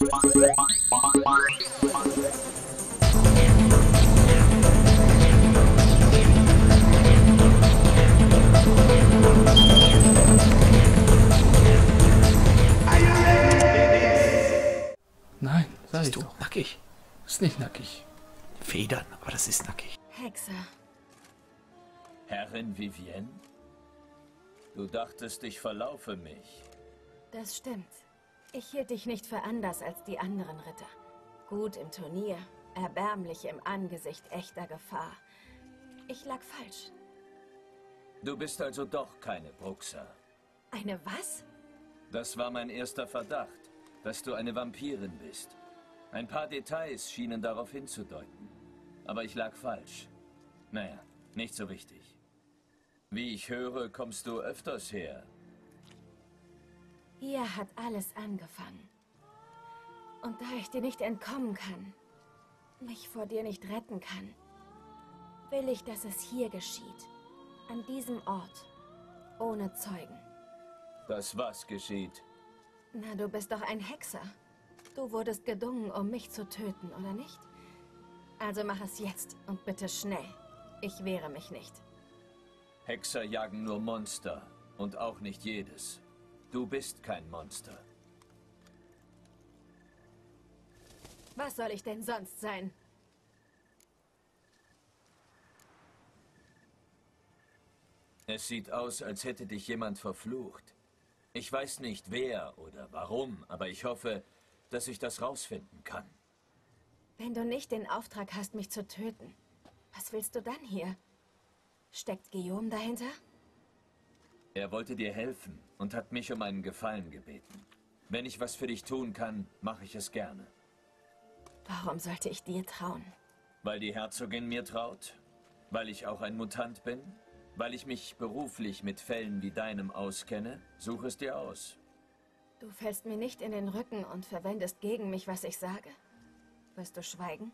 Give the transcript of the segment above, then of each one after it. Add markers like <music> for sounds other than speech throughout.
Nein, sag ich du, doch. nackig. Ist nicht nackig. Federn, aber das ist nackig. Hexer. Herrin Vivienne? Du dachtest, ich verlaufe mich. Das stimmt. Ich hielt dich nicht für anders als die anderen Ritter. Gut im Turnier, erbärmlich im Angesicht echter Gefahr. Ich lag falsch. Du bist also doch keine Bruxa. Eine was? Das war mein erster Verdacht, dass du eine Vampirin bist. Ein paar Details schienen darauf hinzudeuten. Aber ich lag falsch. Naja, nicht so wichtig. Wie ich höre, kommst du öfters her. Hier hat alles angefangen. Und da ich dir nicht entkommen kann, mich vor dir nicht retten kann, will ich, dass es hier geschieht. An diesem Ort. Ohne Zeugen. Das was geschieht? Na, du bist doch ein Hexer. Du wurdest gedungen, um mich zu töten, oder nicht? Also mach es jetzt und bitte schnell. Ich wehre mich nicht. Hexer jagen nur Monster und auch nicht jedes. Du bist kein Monster. Was soll ich denn sonst sein? Es sieht aus, als hätte dich jemand verflucht. Ich weiß nicht wer oder warum, aber ich hoffe, dass ich das rausfinden kann. Wenn du nicht den Auftrag hast, mich zu töten, was willst du dann hier? Steckt Guillaume dahinter? Er wollte dir helfen und hat mich um einen Gefallen gebeten. Wenn ich was für dich tun kann, mache ich es gerne. Warum sollte ich dir trauen? Weil die Herzogin mir traut? Weil ich auch ein Mutant bin? Weil ich mich beruflich mit Fällen wie deinem auskenne? Such es dir aus. Du fällst mir nicht in den Rücken und verwendest gegen mich, was ich sage. Wirst du schweigen?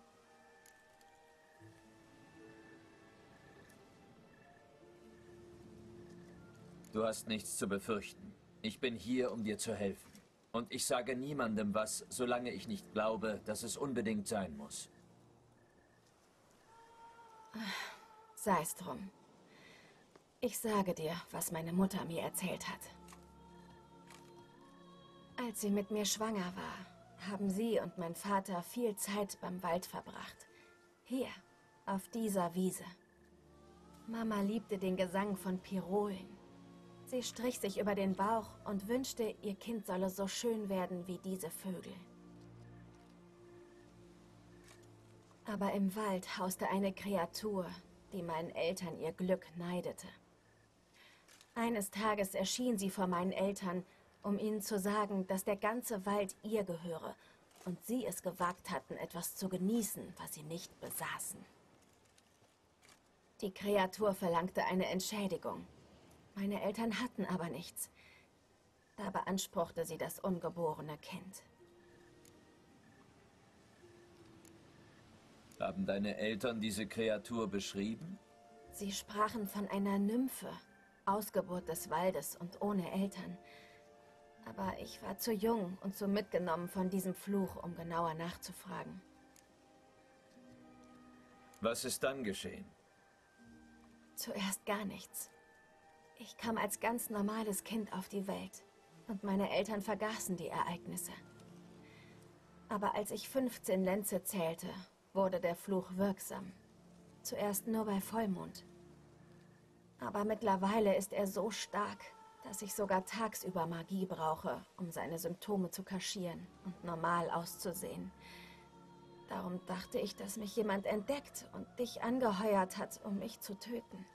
Du hast nichts zu befürchten. Ich bin hier, um dir zu helfen. Und ich sage niemandem was, solange ich nicht glaube, dass es unbedingt sein muss. Sei es drum. Ich sage dir, was meine Mutter mir erzählt hat. Als sie mit mir schwanger war, haben sie und mein Vater viel Zeit beim Wald verbracht. Hier, auf dieser Wiese. Mama liebte den Gesang von Pirolen. Sie strich sich über den Bauch und wünschte, ihr Kind solle so schön werden wie diese Vögel. Aber im Wald hauste eine Kreatur, die meinen Eltern ihr Glück neidete. Eines Tages erschien sie vor meinen Eltern, um ihnen zu sagen, dass der ganze Wald ihr gehöre und sie es gewagt hatten, etwas zu genießen, was sie nicht besaßen. Die Kreatur verlangte eine Entschädigung. Meine Eltern hatten aber nichts. Da beanspruchte sie das ungeborene Kind. Haben deine Eltern diese Kreatur beschrieben? Sie sprachen von einer Nymphe, Ausgeburt des Waldes und ohne Eltern. Aber ich war zu jung und zu mitgenommen von diesem Fluch, um genauer nachzufragen. Was ist dann geschehen? Zuerst gar nichts. Ich kam als ganz normales Kind auf die Welt und meine Eltern vergaßen die Ereignisse. Aber als ich 15 Lenze zählte, wurde der Fluch wirksam. Zuerst nur bei Vollmond. Aber mittlerweile ist er so stark, dass ich sogar tagsüber Magie brauche, um seine Symptome zu kaschieren und normal auszusehen. Darum dachte ich, dass mich jemand entdeckt und dich angeheuert hat, um mich zu töten.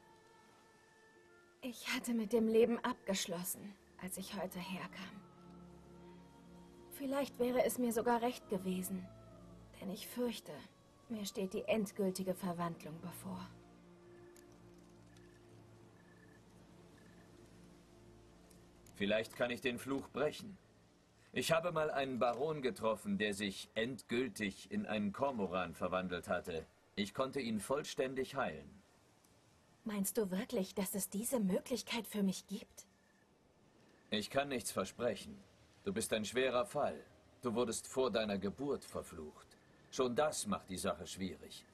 Ich hatte mit dem Leben abgeschlossen, als ich heute herkam. Vielleicht wäre es mir sogar recht gewesen, denn ich fürchte, mir steht die endgültige Verwandlung bevor. Vielleicht kann ich den Fluch brechen. Ich habe mal einen Baron getroffen, der sich endgültig in einen Kormoran verwandelt hatte. Ich konnte ihn vollständig heilen. Meinst du wirklich, dass es diese Möglichkeit für mich gibt? Ich kann nichts versprechen. Du bist ein schwerer Fall. Du wurdest vor deiner Geburt verflucht. Schon das macht die Sache schwierig.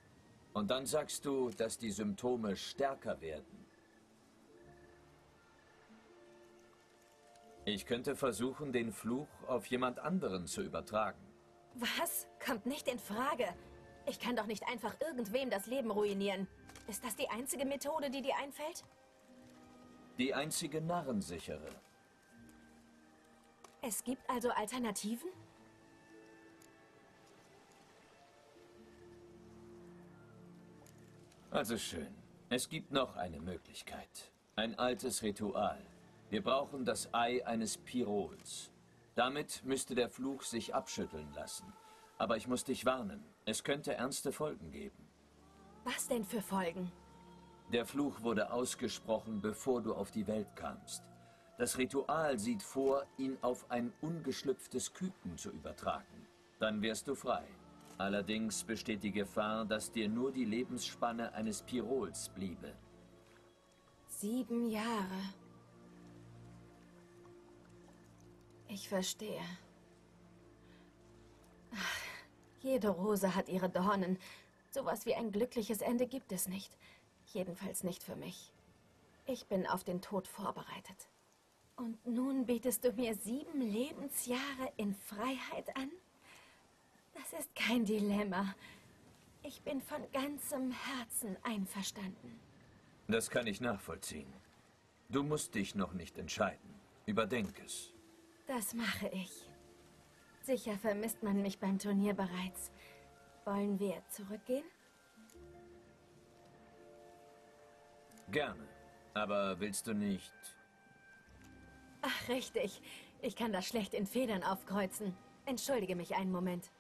Und dann sagst du, dass die Symptome stärker werden. Ich könnte versuchen, den Fluch auf jemand anderen zu übertragen. Was? Kommt nicht in Frage. Ich kann doch nicht einfach irgendwem das Leben ruinieren. Ist das die einzige Methode, die dir einfällt? Die einzige narrensichere. Es gibt also Alternativen? Also schön. Es gibt noch eine Möglichkeit. Ein altes Ritual. Wir brauchen das Ei eines Pirols. Damit müsste der Fluch sich abschütteln lassen. Aber ich muss dich warnen. Es könnte ernste Folgen geben. Was denn für Folgen? Der Fluch wurde ausgesprochen, bevor du auf die Welt kamst. Das Ritual sieht vor, ihn auf ein ungeschlüpftes Küken zu übertragen. Dann wärst du frei. Allerdings besteht die Gefahr, dass dir nur die Lebensspanne eines Pirols bliebe. Sieben Jahre. Ich verstehe. Ach, jede Rose hat ihre Dornen. Sowas wie ein glückliches Ende gibt es nicht. Jedenfalls nicht für mich. Ich bin auf den Tod vorbereitet. Und nun bietest du mir sieben Lebensjahre in Freiheit an? Das ist kein Dilemma. Ich bin von ganzem Herzen einverstanden. Das kann ich nachvollziehen. Du musst dich noch nicht entscheiden. Überdenk es. Das mache ich. Sicher vermisst man mich beim Turnier bereits. Wollen wir zurückgehen? Gerne. Aber willst du nicht... Ach, richtig. Ich kann das schlecht in Federn aufkreuzen. Entschuldige mich einen Moment.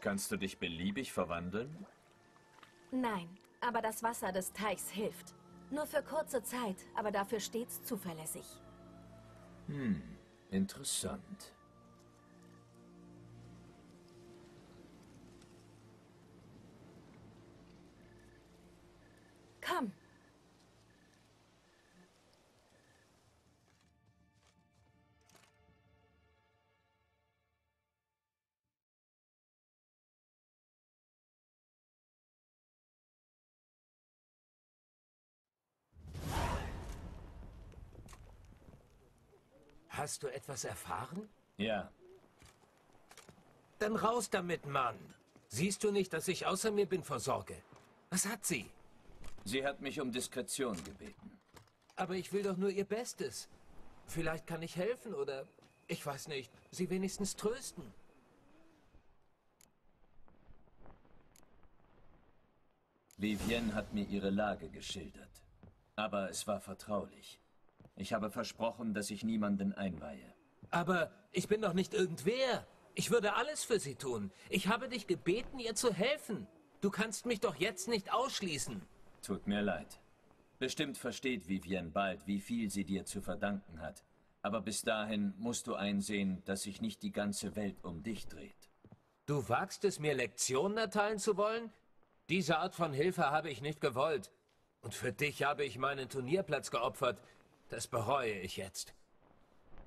Kannst du dich beliebig verwandeln? Nein, aber das Wasser des Teichs hilft. Nur für kurze Zeit, aber dafür stets zuverlässig. Hm, interessant. Hast du etwas erfahren? Ja, Dann raus damit, Mann. Siehst du nicht, dass ich außer mir bin vor Sorge? Was hat sie? sie hat mich um Diskretion gebeten. Aber ich will doch nur ihr Bestes. Vielleicht kann ich helfen oder, ich weiß nicht, sie wenigstens trösten. Vivienne hat mir ihre Lage geschildert. Aber es war vertraulich. Ich habe versprochen, dass ich niemanden einweihe. Aber ich bin doch nicht irgendwer. Ich würde alles für sie tun. Ich habe dich gebeten, ihr zu helfen. Du kannst mich doch jetzt nicht ausschließen. Tut mir leid. Bestimmt versteht Vivienne bald, wie viel sie dir zu verdanken hat. Aber bis dahin musst du einsehen, dass sich nicht die ganze Welt um dich dreht. Du wagst es, mir Lektionen erteilen zu wollen? Diese Art von Hilfe habe ich nicht gewollt. Und für dich habe ich meinen Turnierplatz geopfert. Das bereue ich jetzt.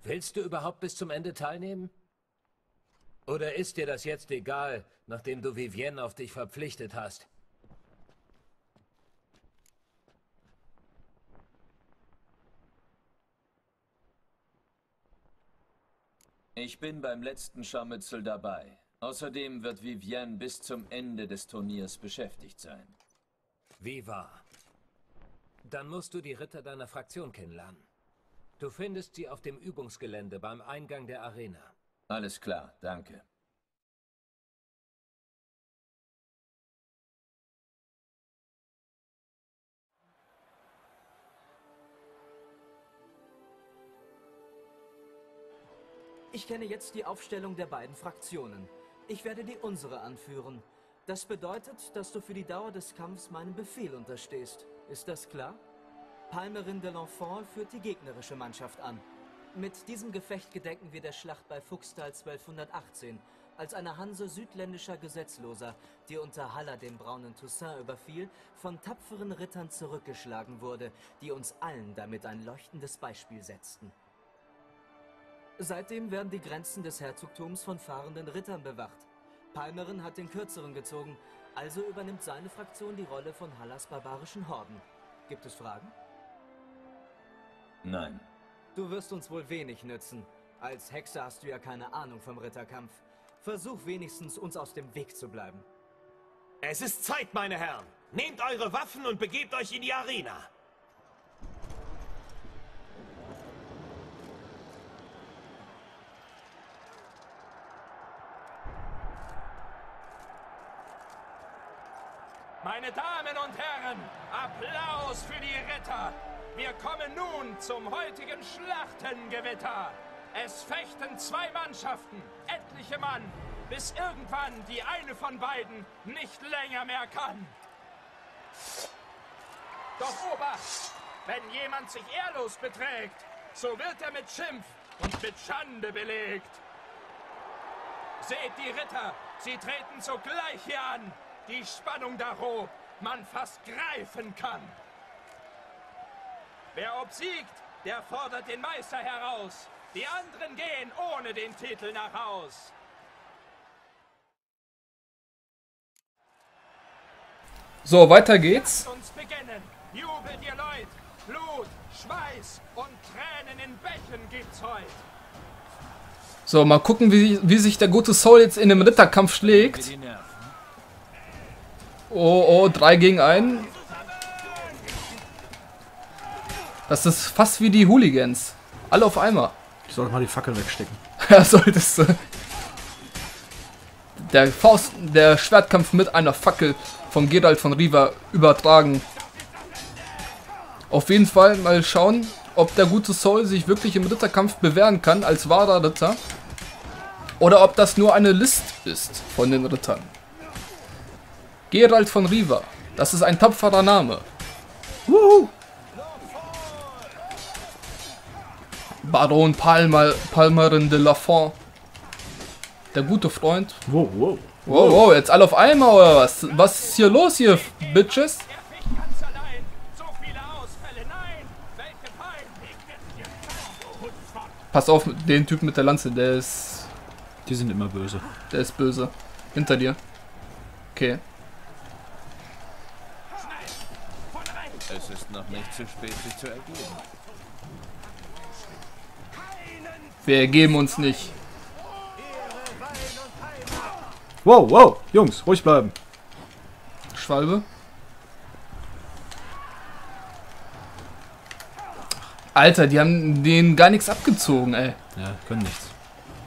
Willst du überhaupt bis zum Ende teilnehmen? Oder ist dir das jetzt egal, nachdem du Vivienne auf dich verpflichtet hast? Ich bin beim letzten Scharmützel dabei. Außerdem wird Vivienne bis zum Ende des Turniers beschäftigt sein. Wie wahr? Dann musst du die Ritter deiner Fraktion kennenlernen. Du findest sie auf dem Übungsgelände beim Eingang der Arena. Alles klar, danke. Ich kenne jetzt die Aufstellung der beiden Fraktionen. Ich werde die unsere anführen. Das bedeutet, dass du für die Dauer des Kampfs meinem Befehl unterstehst. Ist das klar? Palmerin de l'Enfant führt die gegnerische Mannschaft an. Mit diesem Gefecht gedenken wir der Schlacht bei Fuchstal 1218, als eine Hanse südländischer Gesetzloser, die unter Haller den braunen Toussaint überfiel, von tapferen Rittern zurückgeschlagen wurde, die uns allen damit ein leuchtendes Beispiel setzten. Seitdem werden die Grenzen des Herzogtums von fahrenden Rittern bewacht. Palmerin hat den kürzeren gezogen, also übernimmt seine Fraktion die Rolle von Hallas barbarischen Horden. Gibt es Fragen? Nein. Du wirst uns wohl wenig nützen. Als Hexer hast du ja keine Ahnung vom Ritterkampf. Versuch wenigstens, uns aus dem Weg zu bleiben. Es ist Zeit, meine Herren. Nehmt eure Waffen und begebt euch in die Arena. Meine Damen und Herren, Applaus für die Ritter! Wir kommen nun zum heutigen Schlachtengewitter. Es fechten zwei Mannschaften, etliche Mann, bis irgendwann die eine von beiden nicht länger mehr kann. Doch Obacht! Wenn jemand sich ehrlos beträgt, so wird er mit Schimpf und mit Schande belegt. Seht die Ritter, sie treten sogleich hier an. Die Spannung darob man fast greifen kann. Wer obsiegt, der fordert den Meister heraus. Die anderen gehen ohne den Titel nach Haus. So, weiter geht's. Lasst uns beginnen. Jubelt ihr Leut. Blut, Schweiß und Tränen in Bächen gibt's heute. So, mal gucken, wie, wie sich der gute Soul jetzt in dem Ritterkampf schlägt. Oh, oh, 3 gegen 1. Das ist fast wie die Hooligans. Alle auf einmal. Ich sollte mal die Fackel wegstecken. <laughs> Ja, solltest du. Der Faust, der Schwertkampf mit einer Fackel von Geralt von Riva übertragen. Auf jeden Fall mal schauen, ob der gute Soul sich wirklich im Ritterkampf bewähren kann als wahrer Ritter. Oder ob das nur eine List ist von den Rittern. Geralt von Riva. Das ist ein tapferer Name. Wuhu. Baron Palmer, Palmerin de Lafont. Der gute Freund. Wow, wow. Wow, wow, jetzt alle auf einmal oder was? Was ist hier los hier, Bitches? Pass auf, den Typ mit der Lanze, der ist, Die sind immer böse. der ist böse. Hinter dir. Okay. Es ist noch nicht zu spät, sich zu ergeben. Wir ergeben uns nicht. Wow, wow. Jungs, ruhig bleiben. Schwalbe. Alter, die haben denen gar nichts abgezogen, ey. Ja, können nichts.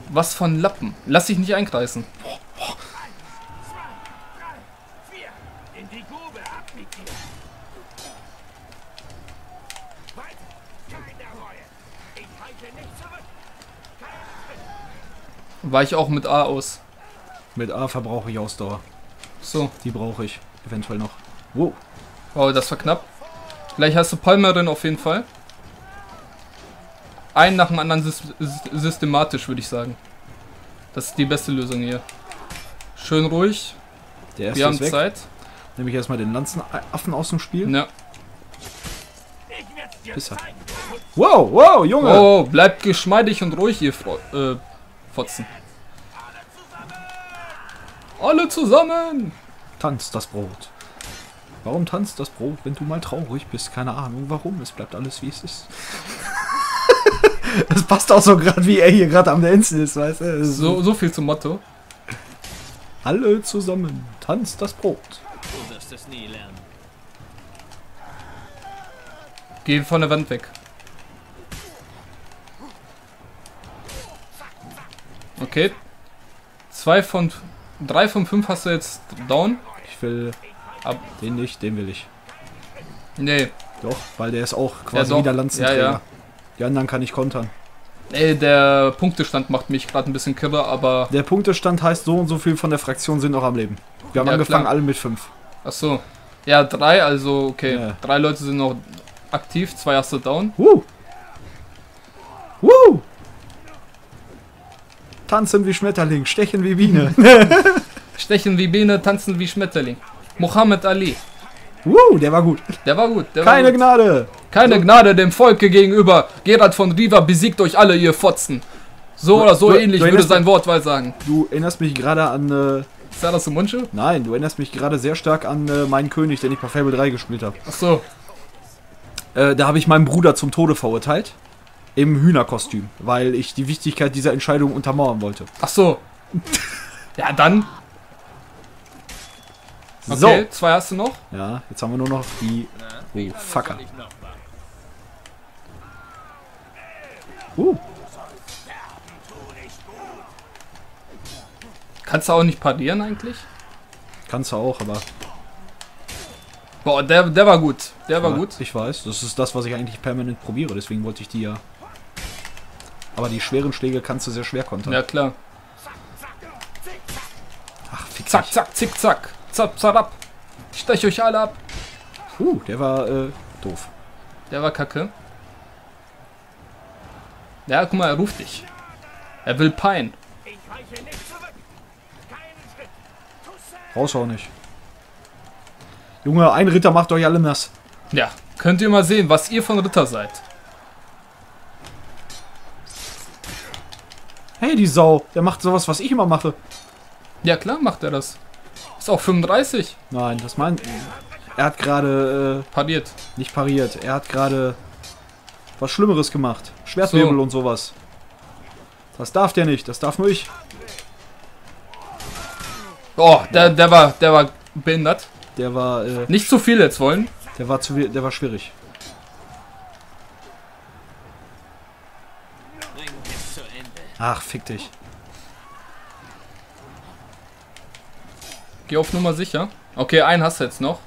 Was von Lappen. Lass dich nicht einkreisen. Ich auch mit A aus. Mit A verbrauche ich Ausdauer. So. Die brauche ich eventuell noch. Wow. Oh, das war knapp. Gleich hast du Palmerin auf jeden Fall. Einen nach dem anderen sys sys- systematisch, würde ich sagen. Das ist die beste Lösung hier. Schön ruhig. Der erste Wir haben ist weg. Zeit. Nehme ich erstmal den Lanzenaffen aus dem Spiel. Ja. Pisser. Wow, wow, Junge. Oh, bleibt geschmeidig und ruhig, ihr Fro äh, Fotzen. Alle zusammen! Tanzt das Brot. Warum tanzt das Brot, wenn du mal traurig bist? Keine Ahnung warum. Es bleibt alles wie es ist. <laughs> das passt auch so gerade, wie er hier gerade am Dancen ist, weißt du? So, so viel zum Motto. Alle zusammen. Tanzt das Brot. Du wirst es nie lernen. Geh von der Wand weg. Okay. Zwei von. Drei von fünf hast du jetzt down. Ich will Ab. den nicht, den will ich. Nee. Doch, weil der ist auch quasi doch. wieder Lanzenträger. Ja, ja. Die anderen kann ich kontern. Ey, der Punktestand macht mich gerade ein bisschen kirre, aber... Der Punktestand heißt, so und so viel von der Fraktion sind noch am Leben. Wir haben Ja, angefangen, klar. alle mit fünf. Ach so. Ja, drei, also okay. Ja. Drei Leute sind noch aktiv, zwei hast du down. Woo! Tanzen wie Schmetterling, stechen wie Biene. <laughs> Stechen wie Biene, tanzen wie Schmetterling. Muhammad Ali. Woo, der war gut. Der war gut. Der Keine war gut. Gnade. Keine Gnade dem Volke gegenüber. Gerald von Riva besiegt euch alle, ihr Fotzen. So Du- oder so du- ähnlich du würde sein Wortwahl sagen. Du erinnerst mich gerade an, äh, Sarah Munche? nein, du erinnerst mich gerade sehr stark an äh, meinen König, den ich bei Fable 3 gespielt habe. Ach so. Äh, da habe ich meinen Bruder zum Tode verurteilt. Im Hühnerkostüm, weil ich die Wichtigkeit dieser Entscheidung untermauern wollte. Ach so. <laughs> Ja, dann. Okay, So. zwei hast du noch. Ja, jetzt haben wir nur noch die oh, Fucker. Uh, Kannst du auch nicht parieren eigentlich? kannst du auch, aber Boah, der, der war gut. Der war Ja, gut. Ich weiß, das ist das, was ich eigentlich permanent probiere, deswegen wollte ich die ja. Aber die schweren Schläge kannst du sehr schwer kontern. Ja, klar. Ach, fick Zack, zack, zick, zack. Zap, zarab. Ich stech euch alle ab. Uh, der war äh, doof. Der war kacke. Ja, guck mal, er ruft dich. Er will Pein. Raus auch nicht. Junge, ein Ritter macht euch alle nass. Ja, könnt ihr mal sehen, was ihr von Ritter seid. Hey, die Sau, der macht sowas, was ich immer mache. Ja, klar macht er das. Ist auch 35. Nein, das meint. Er hat gerade Pariert. äh, nicht pariert. Er hat gerade was Schlimmeres gemacht. Schwertwirbel So. und sowas. Das darf der nicht, das darf nur ich. Oh, der, der war, der war behindert. Der war, äh, Nicht zu viel jetzt wollen. der war zu, der war schwierig. Ach, fick dich. Geh auf Nummer sicher. Okay, einen hast du jetzt noch.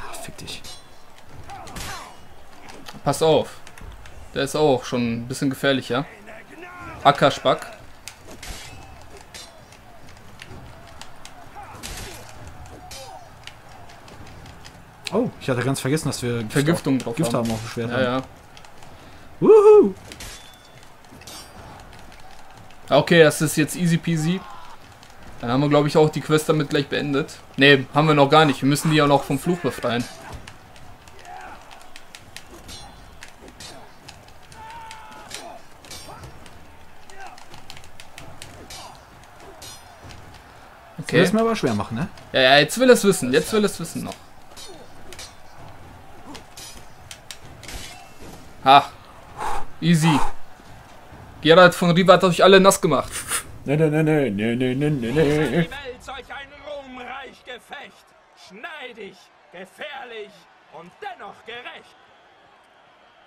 Ach, fick dich. Pass auf. Der ist auch schon ein bisschen gefährlicher. Ackerspack. Oh, ich hatte ganz vergessen, dass wir Gift Vergiftung drauf auf, Gift haben. haben auf dem Schwert. Ja, ja. Wuhu! Okay, das ist jetzt easy peasy. Dann haben wir, glaube ich, auch die Quest damit gleich beendet. Ne, haben wir noch gar nicht. Wir müssen die ja noch vom Fluch befreien. Okay. Das mir aber schwer machen, ne? Ja, ja, jetzt will es wissen. Jetzt will es wissen noch. Ha. Easy. Gerald von Riva hat euch alle nass gemacht. Ne, ne, ne, ne, ne, ne, ne, ne, Die ne. Welt solch ein ruhmreich Gefecht. Schneidig, gefährlich und dennoch gerecht.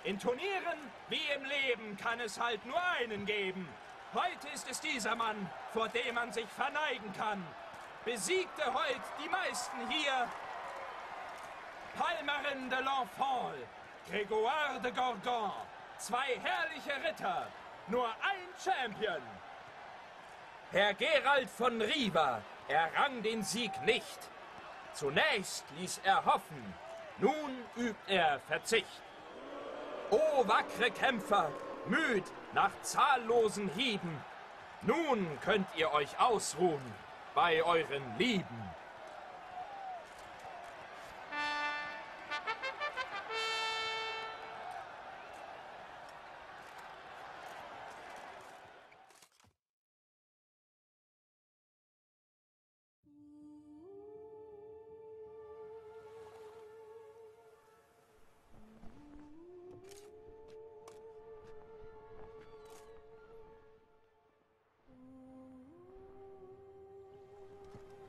In Turnieren wie im Leben kann es halt nur einen geben. Heute ist es dieser Mann, vor dem man sich verneigen kann. Besiegte heute die meisten hier. Palmerin de l'Enfant, Grégoire de Gorgon. Zwei herrliche Ritter, nur ein Champion. Herr Gerald von Riva errang den Sieg nicht. Zunächst ließ er hoffen, nun übt er Verzicht. O wackre Kämpfer, müd nach zahllosen Hieben, nun könnt ihr euch ausruhen bei euren Lieben.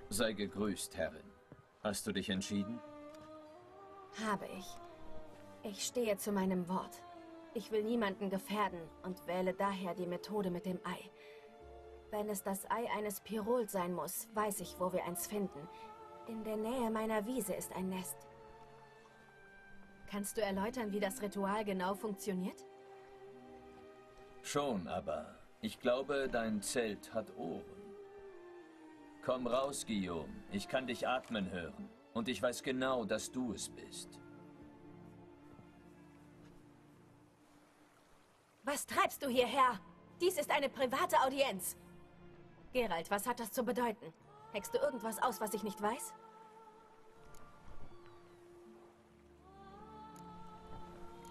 Sei gegrüßt, Herrin. Hast du dich entschieden? Habe ich. Ich stehe zu meinem Wort. Ich will niemanden gefährden und wähle daher die Methode mit dem Ei. Wenn es das Ei eines Pirol sein muss, weiß ich, wo wir eins finden. In der Nähe meiner Wiese ist ein Nest. Kannst du erläutern, wie das Ritual genau funktioniert? Schon, aber ich glaube, dein Zelt hat Ohren. Komm raus, Guillaume. Ich kann dich atmen hören. Und ich weiß genau, dass du es bist. Was treibst du hierher? Dies ist eine private Audienz. Gerald, was hat das zu bedeuten? Heckst du irgendwas aus, was ich nicht weiß?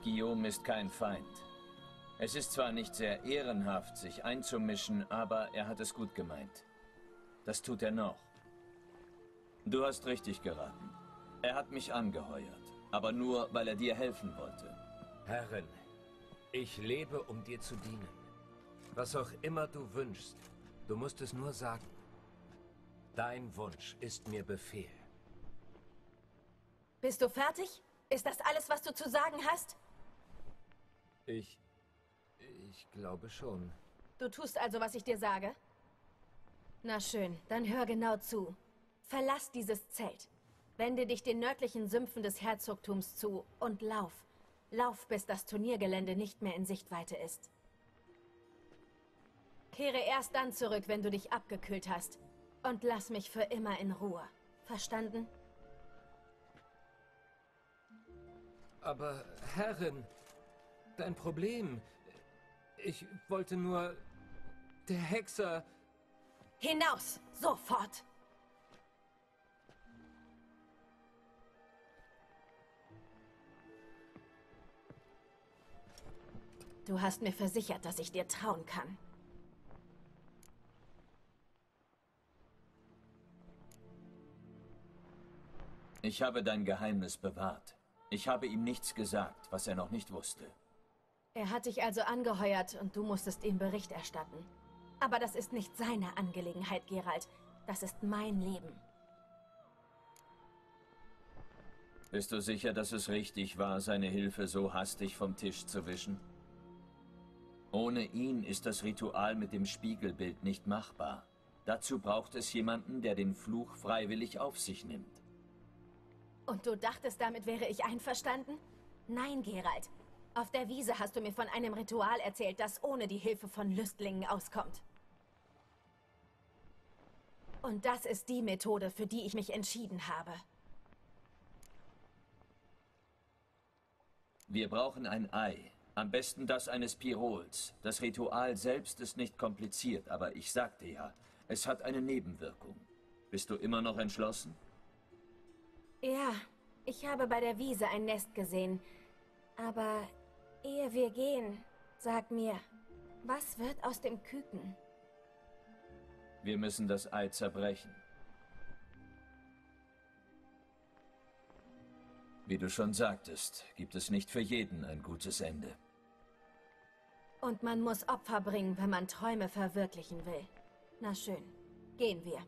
Guillaume ist kein Feind. Es ist zwar nicht sehr ehrenhaft, sich einzumischen, aber er hat es gut gemeint. Das tut er noch. Du hast richtig geraten. Er hat mich angeheuert, aber nur, weil er dir helfen wollte. Herrin, ich lebe, um dir zu dienen. Was auch immer du wünschst, du musst es nur sagen. Dein Wunsch ist mir Befehl. Bist du fertig? Ist das alles, was du zu sagen hast? Ich... ich glaube schon. Du tust also, was ich dir sage? Na schön, dann hör genau zu. Verlass dieses Zelt. Wende dich den nördlichen Sümpfen des Herzogtums zu und lauf. Lauf, bis das Turniergelände nicht mehr in Sichtweite ist. Kehre erst dann zurück, wenn du dich abgekühlt hast. Und lass mich für immer in Ruhe. Verstanden? Aber, Herrin, dein Problem... Ich wollte nur... Der Hexer... Hinaus! Sofort! Du hast mir versichert, dass ich dir trauen kann. Ich habe dein Geheimnis bewahrt. Ich habe ihm nichts gesagt, was er noch nicht wusste. Er hat dich also angeheuert und du musstest ihm Bericht erstatten. Aber das ist nicht seine Angelegenheit, Gerald. Das ist mein Leben. Bist du sicher, dass es richtig war, seine Hilfe so hastig vom Tisch zu wischen? Ohne ihn ist das Ritual mit dem Spiegelbild nicht machbar. Dazu braucht es jemanden, der den Fluch freiwillig auf sich nimmt. Und du dachtest, damit wäre ich einverstanden? Nein, Gerald. Auf der Wiese hast du mir von einem Ritual erzählt, das ohne die Hilfe von Lüstlingen auskommt. Und das ist die Methode, für die ich mich entschieden habe. Wir brauchen ein Ei. Am besten das eines Pirols. Das Ritual selbst ist nicht kompliziert, aber ich sagte ja, es hat eine Nebenwirkung. Bist du immer noch entschlossen? Ja, ich habe bei der Wiese ein Nest gesehen. Aber ehe wir gehen, sag mir, was wird aus dem Küken? Wir müssen das Ei zerbrechen. Wie du schon sagtest, gibt es nicht für jeden ein gutes Ende. Und man muss Opfer bringen, wenn man Träume verwirklichen will. Na schön, gehen wir.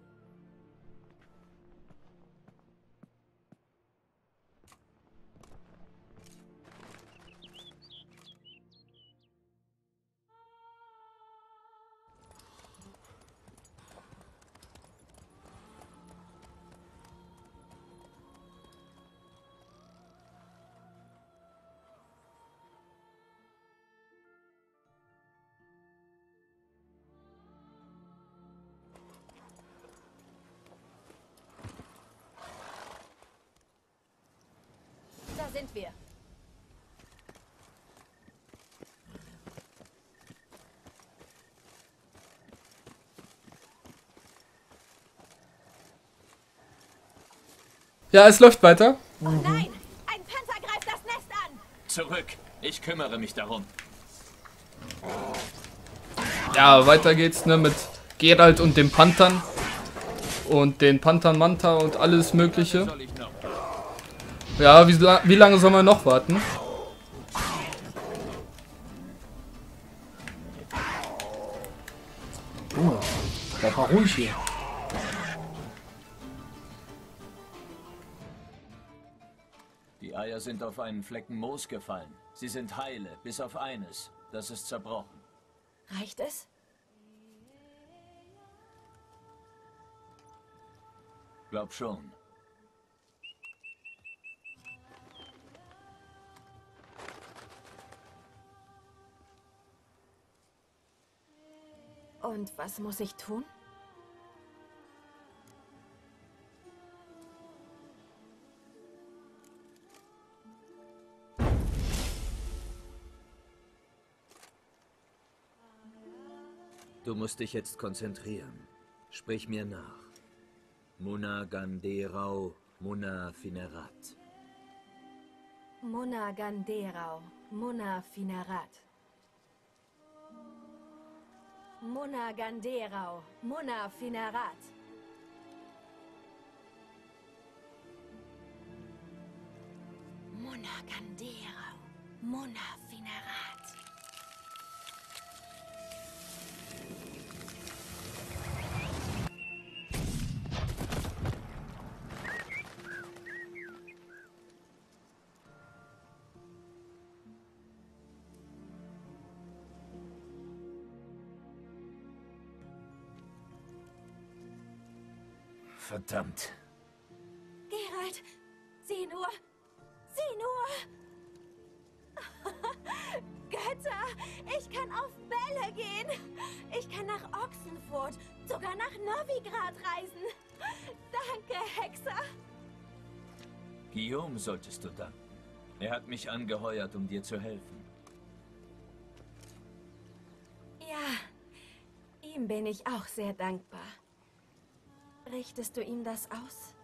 Ja, es läuft weiter. Oh nein! Ein Panther greift das Nest an! Zurück! Ich kümmere mich darum. Ja, weiter geht's ne, mit Gerald und den Panthern. Und den Panthern Manta und alles mögliche. Soll? Ja, wie, wie lange sollen wir noch warten? Oh, bleib mal ruhig hier. Eier sind auf einen Flecken Moos gefallen. Sie sind heile, bis auf eines. Das ist zerbrochen. Reicht es? Glaub schon. Und was muss ich tun? Du musst dich jetzt konzentrieren. Sprich mir nach. Muna Ganderau, Muna Finerat. Muna Ganderau, Muna Finarat. Muna Ganderau, Muna Finarat. Muna Ganderau, Muna Finarat. Verdammt. Gerald, sieh nur! Sieh nur! <laughs> Götter, ich kann auf Bälle gehen. Ich kann nach Ochsenfurt, sogar nach Novigrad reisen. Danke, Hexer. Guillaume solltest du danken. Er hat mich angeheuert, um dir zu helfen. Ja, ihm bin ich auch sehr dankbar. Richtest du ihm das aus?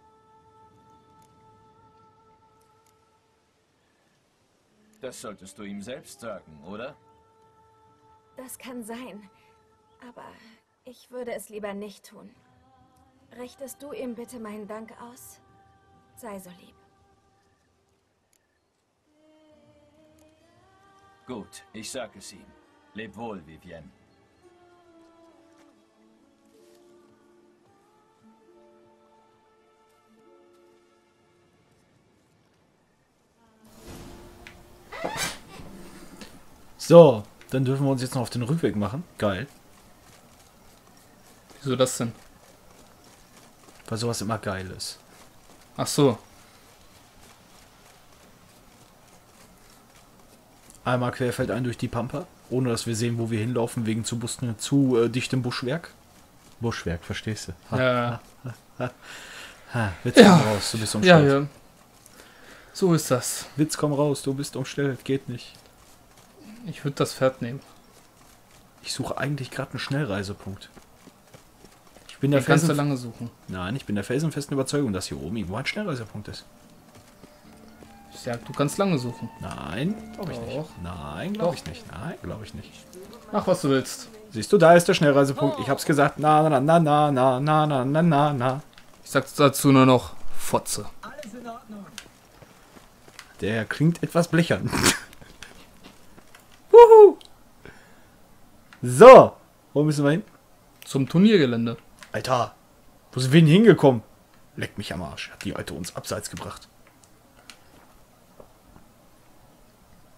Das solltest du ihm selbst sagen, oder? Das kann sein, aber ich würde es lieber nicht tun. Richtest du ihm bitte meinen Dank aus? Sei so lieb. Gut, ich sag es ihm. Leb wohl, Vivienne. So, dann dürfen wir uns jetzt noch auf den Rückweg machen. Geil. Wieso das denn? Weil sowas immer geil ist. Ach so. Einmal querfeldein durch die Pampa, ohne dass wir sehen, wo wir hinlaufen, wegen zu, Bus zu äh, dichtem Buschwerk. Buschwerk, verstehst du? Ha, Ja, ha. Witz, Ja. komm raus, du bist ja, umstellt. ja. So ist das. Witz, komm raus, du bist umstellt, geht nicht. Ich würde das Pferd nehmen. Ich suche eigentlich gerade einen Schnellreisepunkt. Ich bin der Den kannst du lange suchen. Nein, ich bin der felsenfesten Überzeugung, dass hier oben irgendwo ein Schnellreisepunkt ist. Ich sag, du kannst lange suchen. Nein, glaube ich nicht. Nein, glaube ich nicht. Nein, glaube ich nicht. Mach, was du willst. Siehst du, da ist der Schnellreisepunkt. Ich hab's gesagt. Na, na, na, na, na, na, na, na, na, na. Ich sag dazu nur noch Fotze. Der klingt etwas blechern. <laughs> Wuhu. So, wo müssen wir hin? Zum Turniergelände. Alter, wo sind wir denn hingekommen? Leck mich am Arsch. Hat die Alte uns abseits gebracht.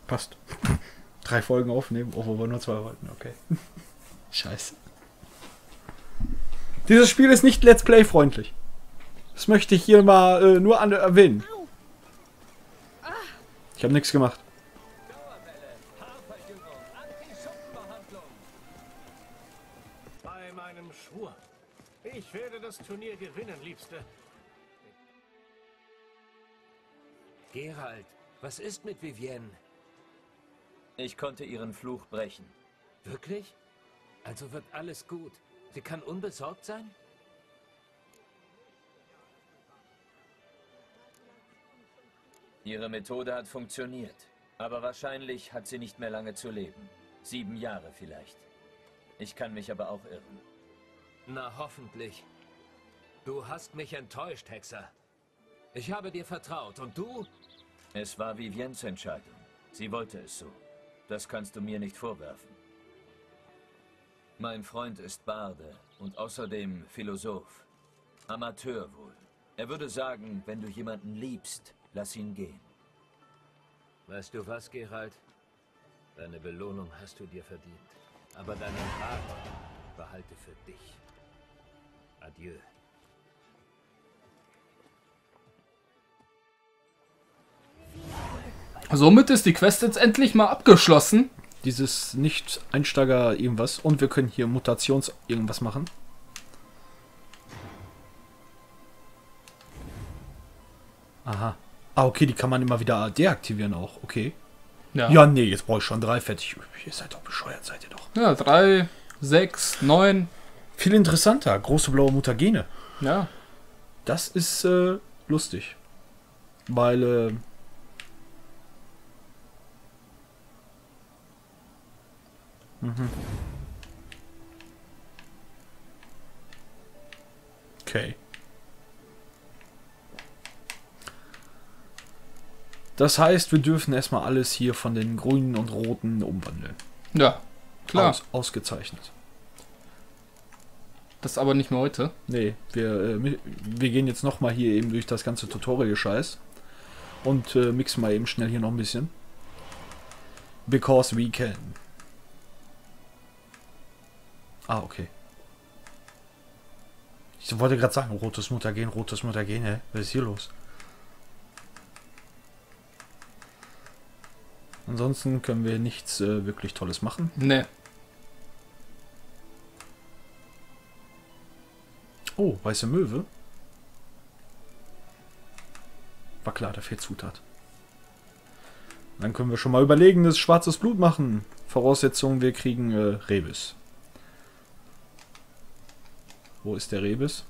Passt. <laughs> Drei Folgen aufnehmen, obwohl wir nur zwei wollten. Okay. <laughs> Scheiße. Dieses Spiel ist nicht Let's Play freundlich. Das möchte ich hier mal äh, nur an erwähnen. Ich habe nichts gemacht. Bei meinem Schwur. Ich werde das Turnier gewinnen, Liebste. Gerald, was ist mit Vivienne? Ich konnte ihren Fluch brechen. Wirklich? Also wird alles gut. Sie kann unbesorgt sein? Ihre Methode hat funktioniert. Aber wahrscheinlich hat sie nicht mehr lange zu leben. Sieben Jahre vielleicht. Ich kann mich aber auch irren. Na, hoffentlich. Du hast mich enttäuscht, Hexer. Ich habe dir vertraut und du? Es war Viviennes Entscheidung. Sie wollte es so. Das kannst du mir nicht vorwerfen. Mein Freund ist Barde und außerdem Philosoph. Amateur wohl. Er würde sagen, wenn du jemanden liebst, lass ihn gehen. Weißt du was, Gerald? Deine Belohnung hast du dir verdient. Aber deinen Rat behalte für dich. Adieu. Somit ist die Quest jetzt endlich mal abgeschlossen. Dieses Nicht-Einsteiger irgendwas. Und wir können hier Mutations irgendwas machen. Aha. Ah, okay, die kann man immer wieder deaktivieren auch. Okay. Ja. Ja, nee, jetzt brauche ich schon drei fertig. Ihr seid doch bescheuert, seid ihr doch. Ja, drei, sechs, neun. Viel interessanter. Große blaue Mutagene. Ja. Das ist äh, lustig. Weil, äh, mhm. Okay. Das heißt, wir dürfen erstmal alles hier von den grünen und roten umwandeln. Ja. Klar. Aus, ausgezeichnet. Das aber nicht mehr heute. Nee, wir, äh, wir gehen jetzt nochmal hier eben durch das ganze Tutorial-Scheiß. Und äh, mixen mal eben schnell hier noch ein bisschen. Because we can. Ah, okay. Ich wollte gerade sagen, rotes Mutagen, rotes Mutagen, hä? Was ist hier los? Ansonsten können wir nichts äh, wirklich Tolles machen. Nee. Oh, weiße Möwe. War klar, da fehlt Zutat. Dann können wir schon mal überlegen, das schwarzes Blut machen. Voraussetzung, wir kriegen äh, Rebis. Wo ist der Rebis?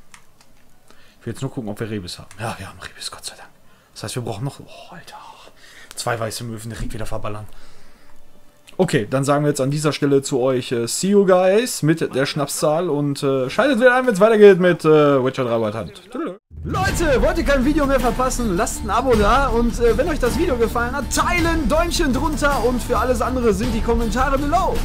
Ich will jetzt nur gucken, ob wir Rebis haben. Ja, wir haben Rebis, Gott sei Dank. Das heißt, wir brauchen noch... Oh, Alter. Zwei weiße Möwen direkt wieder verballern. Okay, dann sagen wir jetzt an dieser Stelle zu euch äh, See you guys mit der Schnapszahl und äh, schaltet wieder ein, wenn es weitergeht mit äh, Witcher 3 Wild Hunt. Leute, wollt ihr kein Video mehr verpassen? Lasst ein Abo da und äh, wenn euch das Video gefallen hat, teilen, Däumchen drunter und für alles andere sind die Kommentare below.